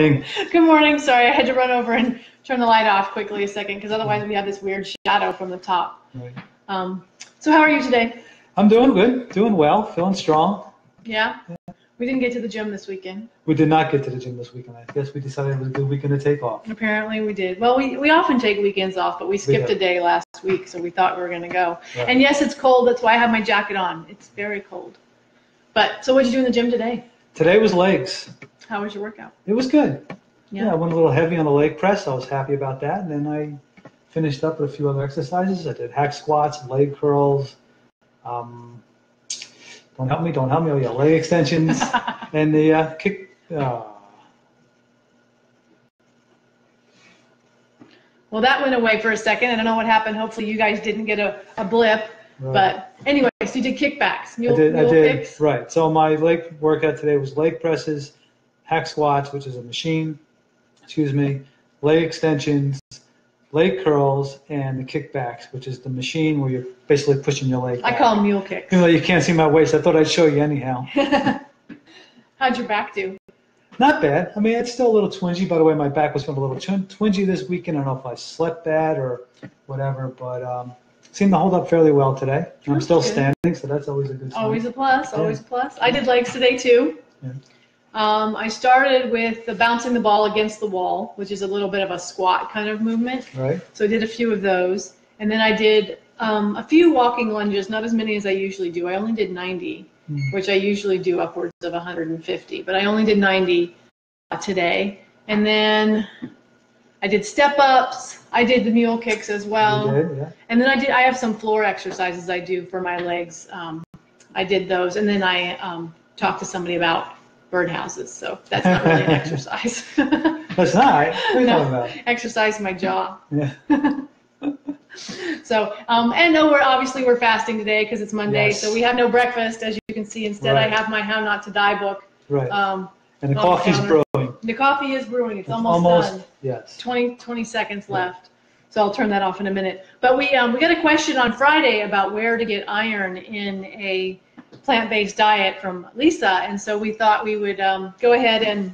Good morning. Sorry, I had to run over and turn the light off quickly a second because otherwise we have this weird shadow from the top. Right. Um, so how are you today? I'm doing good, doing well, feeling strong. Yeah? We didn't get to the gym this weekend. We did not get to the gym this weekend. I guess we decided it was a good weekend to take off. Apparently we did. Well, we, we often take weekends off, but we skipped do. a day last week, so we thought we were going to go. Right. And yes, it's cold. That's why I have my jacket on. It's very cold. But so what did you do in the gym today? Today was legs. How was your workout? It was good. Yeah. Yeah, I went a little heavy on the leg press. I was happy about that. And then I finished up with a few other exercises. I did hack squats, leg curls. Um, don't help me, don't help me. Oh, yeah, leg extensions and the uh, kick. Uh, Well, that went away for a second. I don't know what happened. Hopefully you guys didn't get a, a blip. right. But anyway, so you did kickbacks, I mule, did, I did, kicks. right. So my leg workout today was leg presses, hack squats, which is a machine, excuse me, leg extensions, leg curls, and the kickbacks, which is the machine where you're basically pushing your leg I call them mule kicks. Even though you can't see my waist, I thought I'd show you anyhow. How'd your back do? Not bad. I mean, it's still a little twingy. By the way, my back was feeling a little twingy this weekend. I don't know if I slept bad or whatever, but um, seemed to hold up fairly well today. I'm still good. standing, so that's always a good sign. Always a plus, Yeah. always a plus. I did legs today too. Yeah. Um, I started with the bouncing the ball against the wall, which is a little bit of a squat kind of movement. Right? So I did a few of those. And then I did um, a few walking lunges, not as many as I usually do. I only did 90, Mm. which I usually do upwards of 150, but I only did 90 uh, today. And then I did step ups. I did the mule kicks as well. did, yeah. And then I did. I have some floor exercises I do for my legs. Um, I did those, and then I um, talked to somebody about birdhouses. So that's not really an exercise. That's not. What are you No. talking about? Exercise my jaw. Yeah. So, um, and no, we're obviously we're fasting today because it's Monday. Yes. So we have no breakfast, as you can see. Instead, I have my How Not to Die book. Right. Um, and the coffee's brewing. the coffee is brewing. It's, It's almost, almost done. yes. 20, 20 seconds Right. left. So I'll turn that off in a minute. But we um, we got a question on Friday about where to get iron in a plant-based diet from Lisa, and so we thought we would um, go ahead and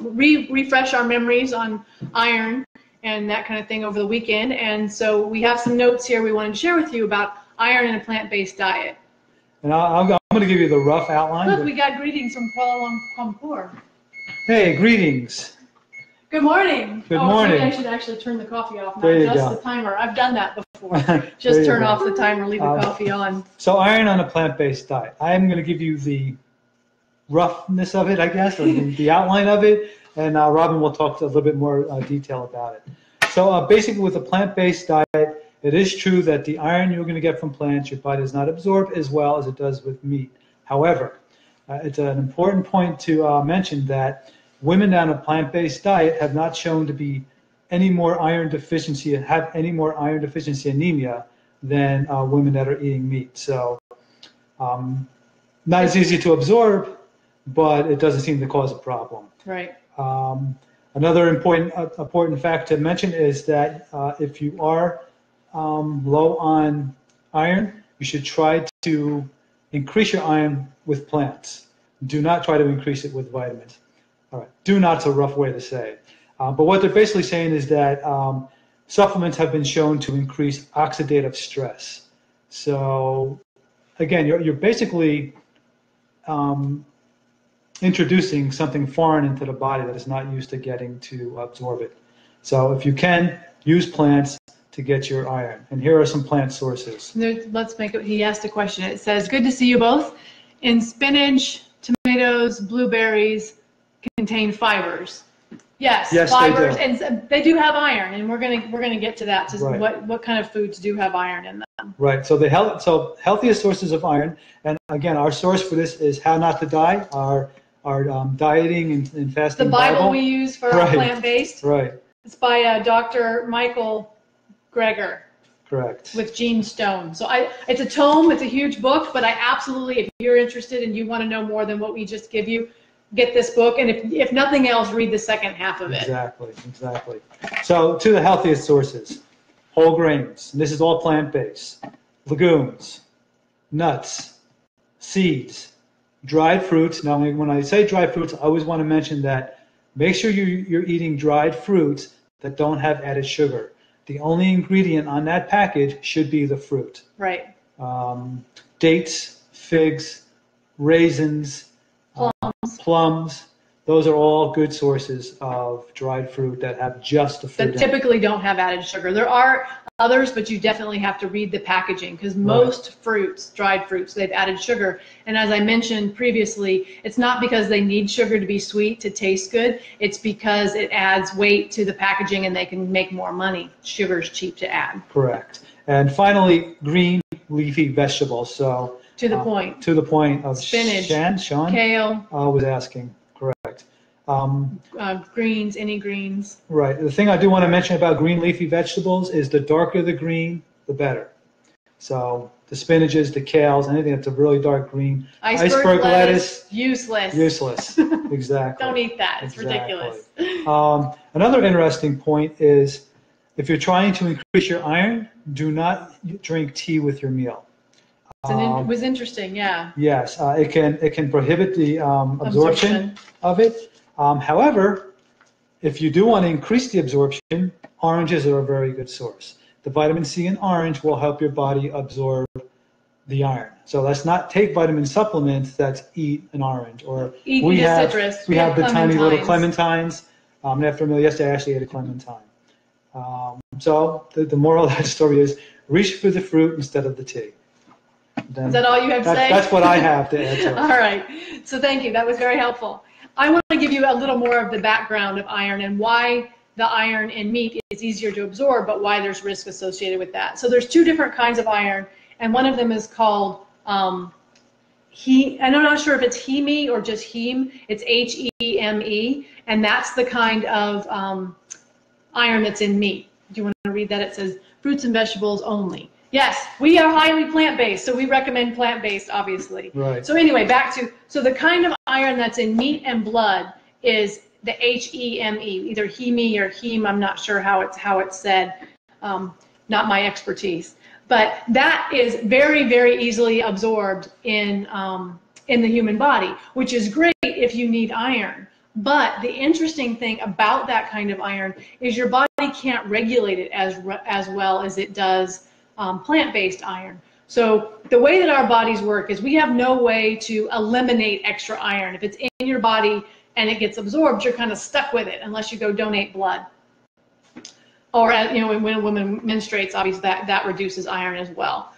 re- refresh our memories on iron and that kind of thing over the weekend. And so we have some notes here we wanted to share with you about iron in a plant-based diet. And I'll, I'm, I'm going to give you the rough outline. Look, but- we got greetings from Kuala Lumpur. hey, greetings. Good morning. Good oh, morning. I should actually turn the coffee off, not There you just go. the timer. I've done that before. Just turn go. off the timer, leave the Um, coffee on. So iron on a plant-based diet. I am going to give you the roughness of it, I guess, or the, the outline of it, and uh, Robin will talk a little bit more uh, detail about it. So uh, basically, with a plant-based diet, it is true that the iron you're going to get from plants, your body does not absorb as well as it does with meat. However, uh, it's an important point to uh, mention that women on a plant-based diet have not shown to be any more iron deficiency, have any more iron deficiency anemia than uh, women that are eating meat. So, um, not as easy to absorb, but it doesn't seem to cause a problem. Right. Um, another important uh, important fact to mention is that uh, if you are um, low on iron, you should try to increase your iron with plants. Do not try to increase it with vitamins. All right, do not's a rough way to say. Uh, but what they're basically saying is that um, supplements have been shown to increase oxidative stress. So, again, you're, you're basically um, introducing something foreign into the body that is not used to getting to absorb it. So, if you can, use plants to get your iron. And here are some plant sources. Let's make it, he asked a question. It says, good to see you both. In spinach, tomatoes, blueberries contain fibers. Yes, Yes, they fibers, do. and they do have iron, and we're gonna we're gonna get to that. To Right. what what kind of foods do have iron in them? Right. So the health, so healthiest sources of iron, and again, our source for this is How Not to Die, our our um, dieting and, and fasting. The fasting Bible we use for Right. plant based. Right. It's by uh, Dr. Michael Greger. Correct. with Gene Stone. So I, it's a tome, it's a huge book, but I absolutely, if you're interested and you want to know more than what we just give you, get this book. And if, if nothing else, read the second half of it. Exactly. Exactly. So to the healthiest sources, whole grains. And this is all plant based. Legumes, nuts, seeds, dried fruits. Now, when I say dried fruits, I always want to mention that make sure you, you're eating dried fruits that don't have added sugar. The only ingredient on that package should be the fruit. Right. Um, dates, figs, raisins, Plums. plums. Those are all good sources of dried fruit that have just the fruit. That typically don't have added sugar. There are others, but you definitely have to read the packaging because most fruits, dried fruits, they've added sugar. And as I mentioned previously, it's not because they need sugar to be sweet to taste good. It's because it adds weight to the packaging and they can make more money. Sugar's cheap to add. Correct. And finally, green leafy vegetables. So To the Uh, point. to the point of Spinach, Shan, Sean Kale, uh, was asking. Correct. Um, uh, greens, any greens. right. The thing I do want to mention about green leafy vegetables is the darker the green, the better. So the spinaches, the kales, anything that's a really dark green, Iceberg, Iceberg lettuce, lettuce, useless. useless. exactly. Don't eat that. It's Exactly. ridiculous. Um, another interesting point is if you're trying to increase your iron, do not drink tea with your meal. Um, it was interesting, yeah. Yes, uh, it can it can prohibit the um, absorption, Absorption. of it. Um, however, if you do want to increase the absorption, oranges are a very good source. The vitamin C in orange will help your body absorb the iron. So let's not take vitamin supplements. That's eat an orange or Eat, we have citrus. we have the tiny little clementines. clementines. Um, and after a meal yesterday, I actually ate a clementine. Um, so the, the moral of that story is reach for the fruit instead of the tea. Then Is that all you have to that's, say? that's what I have to answer. All right. So thank you. That was very helpful. I want to give you a little more of the background of iron and why the iron in meat is easier to absorb, but why there's risk associated with that. So there's two different kinds of iron, and one of them is called um, he. I'm not sure if it's heme or just heme. It's H E M E, and that's the kind of um, iron that's in meat. Do you want to read that? It says fruits and vegetables only. Yes, we are highly plant-based, so we recommend plant-based, obviously. Right. So anyway, back to so the kind of iron that's in meat and blood is the H-E-M-E, either heme or heme. I'm not sure how it's how it's said. Um, not my expertise, but that is very very easily absorbed in um, in the human body, which is great if you need iron. But the interesting thing about that kind of iron is your body can't regulate it as as well as it does um, plant-based iron. So the way that our bodies work is we have no way to eliminate extra iron. If it's in your body and it gets absorbed, you're kind of stuck with it unless you go donate blood. Or uh, you know, when, a woman menstruates, obviously that that reduces iron as well.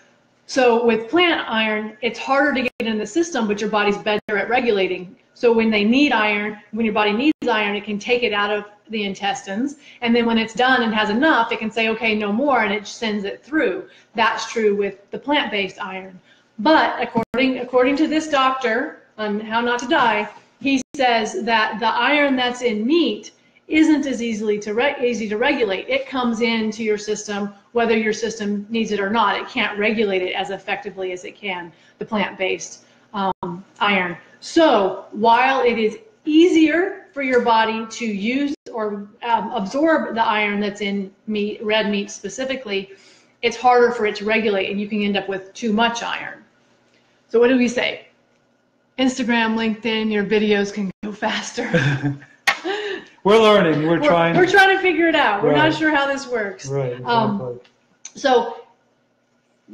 So with plant iron, it's harder to get in the system, but your body's better at regulating. So when they need iron, when your body needs iron, it can take it out of the intestines. And then when it's done and has enough, it can say, okay, no more, and it sends it through. That's true with the plant-based iron. But according, according to this doctor on How Not to Die, he says that the iron that's in meat isn't as easily to easy to regulate. It comes into your system whether your system needs it or not. It can't regulate it as effectively as it can the plant-based um, iron. So while it is easier for your body to use or um, absorb the iron that's in meat, red meat specifically, it's harder for it to regulate, and you can end up with too much iron. So what do we say? Instagram, LinkedIn, your videos can go faster. We're learning. We're, We're, trying. we're trying to figure it out. We're not sure how this works. right. Exactly. Um, So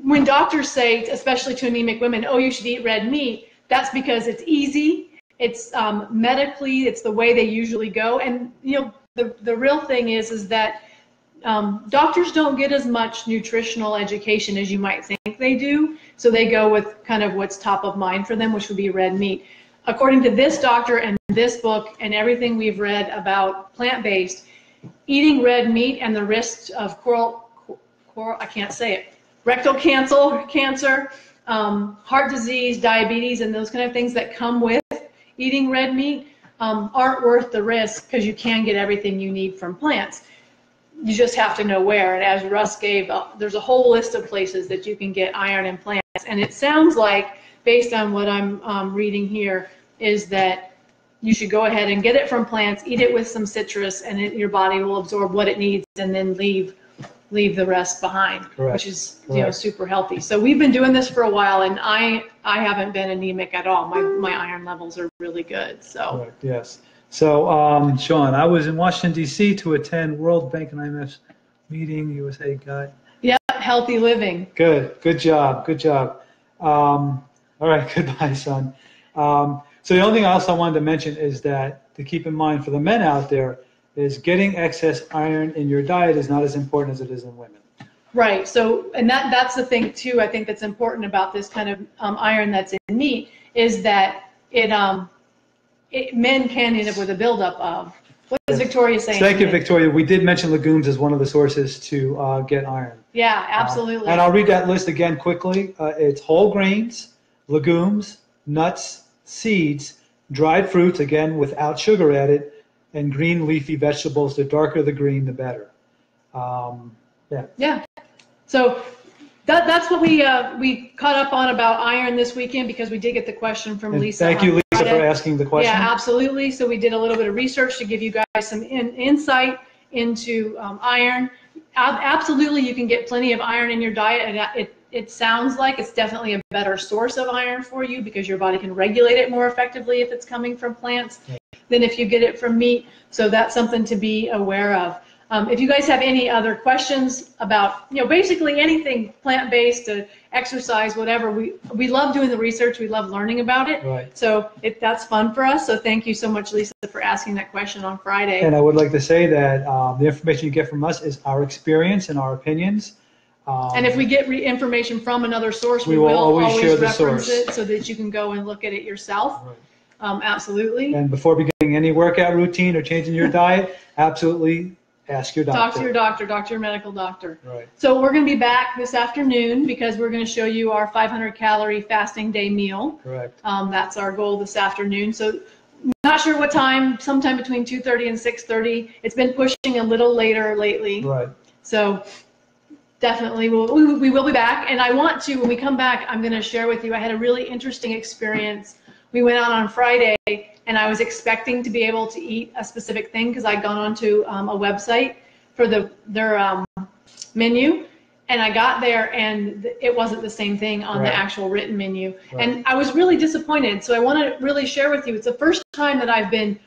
when doctors say, especially to anemic women, oh, you should eat red meat, that's because it's easy. It's um, medically, it's the way they usually go. And you know, the the real thing is, is that um, doctors don't get as much nutritional education as you might think they do. So they go with kind of what's top of mind for them, which would be red meat. According to this doctor and this book and everything we've read about plant-based, eating red meat and the risks of coral, coral I can't say it, rectal cancer, cancer, um, heart disease, diabetes, and those kind of things that come with eating red meat um, aren't worth the risk because you can get everything you need from plants. You just have to know where. And as Russ gave, uh, there's a whole list of places that you can get iron in plants. And it sounds like, based on what I'm um, reading here, is that you should go ahead and get it from plants, eat it with some citrus, and it, your body will absorb what it needs and then leave leave the rest behind, Correct. which is you know super healthy. So we've been doing this for a while, and I I haven't been anemic at all. My my iron levels are really good. So Correct, yes. So, um, Sean, I was in Washington D.C. to attend World Bank and IMF's meeting, USA guy. Yeah, healthy living. Good, good job, good job. Um, all right, goodbye, son. Um, so the only thing else I wanted to mention is that to keep in mind for the men out there is getting excess iron in your diet is not as important as it is in women. Right. So, and that that's the thing too. I think that's important about this kind of um, iron that's in meat is that it um it, men can end up with a buildup of. What is Victoria saying? Thank you. Victoria. We did mention legumes as one of the sources to uh, get iron. Yeah, Uh, absolutely. and I'll read that list again quickly. Uh, it's whole grains, legumes, nuts, seeds, dried fruits, again without sugar added, and green leafy vegetables. The darker the green, the better. Um, Yeah. So that, that's what we uh, we caught up on about iron this weekend because we did get the question from and Lisa. thank you, Lisa, Friday. for asking the question. Yeah, absolutely. So we did a little bit of research to give you guys some in, insight into um, iron. Ab- absolutely, you can get plenty of iron in your diet, and it it sounds like it's definitely a better source of iron for you because your body can regulate it more effectively if it's coming from plants than if you get it from meat. So that's something to be aware of. Um, if you guys have any other questions about, you know, basically anything plant-based, uh, exercise, whatever, we we love doing the research. We love learning about it. Right. So it, that's fun for us. So thank you so much, Lisa, for asking that question on Friday. And I would like to say that um, the information you get from us is our experience and our opinions. Um, And if we get re- information from another source, we, We will will always always, share the reference source. it so that you can go and look at it yourself. Right. Um, absolutely. And before beginning any workout routine or changing your diet, absolutely ask your doctor. Talk to your doctor, doctor, your medical doctor. Right. So we're going to be back this afternoon because we're going to show you our 500 calorie fasting day meal. Correct. Um, that's our goal this afternoon. So not sure what time, sometime between 2.30 and 6.30. It's been pushing a little later lately. Right. So definitely we'll, we, we will be back. And I want to, when we come back, I'm going to share with you, I had a really interesting experience. We went out on Friday and I was expecting to be able to eat a specific thing because I'd gone onto um, a website for the their um, menu. And I got there and it wasn't the same thing on Right. the actual written menu. Right. And I was really disappointed. So I want to really share with you, it's the first time that I've been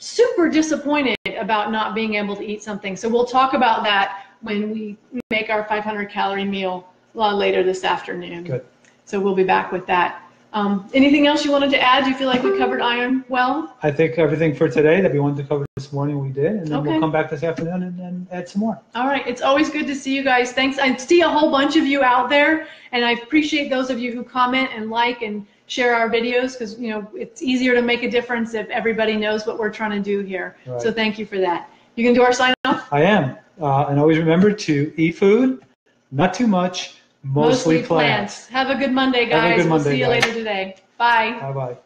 super disappointed about not being able to eat something. So we'll talk about that when we make our 500 calorie meal uh, later this afternoon. Good. So we'll be back with that. Um, anything else you wanted to add? Do you feel like we covered iron well? I think everything for today that we wanted to cover this morning we did, and then Okay. we'll come back this afternoon and, and add some more. All right. It's always good to see you guys. Thanks. I see a whole bunch of you out there, and I appreciate those of you who comment and like and share our videos because you know it's easier to make a difference if everybody knows what we're trying to do here. Right. So thank you for that. You can do our sign off. I am. Uh, and always remember to eat food, not too much, mostly, plants. Have a good Monday, Have a guys. good we'll Monday, see you guys. later today. Bye. Bye bye.